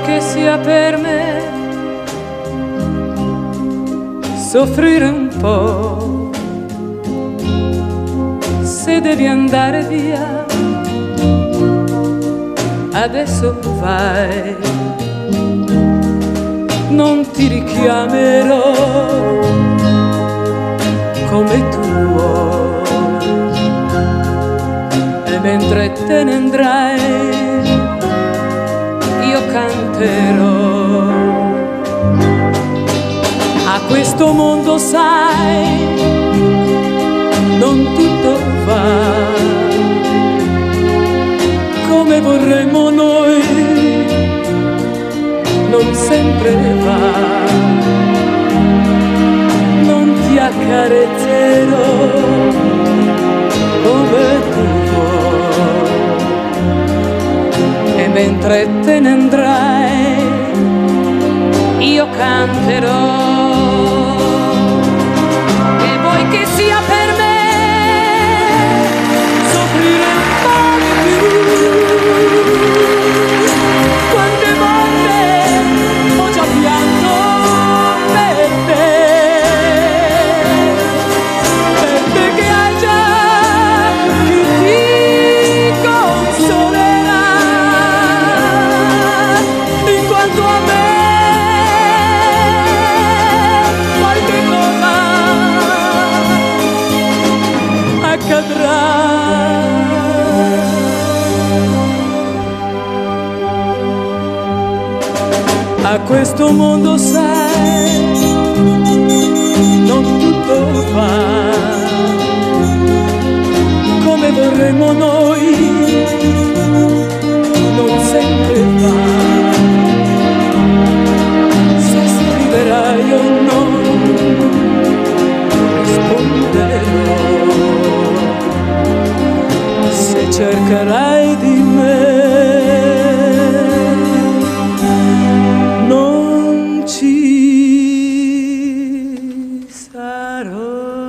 che sia per me soffrire un po'. Se devi andare via, adesso vai, non ti richiamerò come tu vuoi. E mentre te ne andrai, Questo mondo sai, non tutto va come vorremmo noi, non sempre va. Non ti accarezzerò come tu. E mentre te ne andrai, io canterò. Accadrà. A questo mondo sai, non tutto va mancherai di me. Non ci sarò.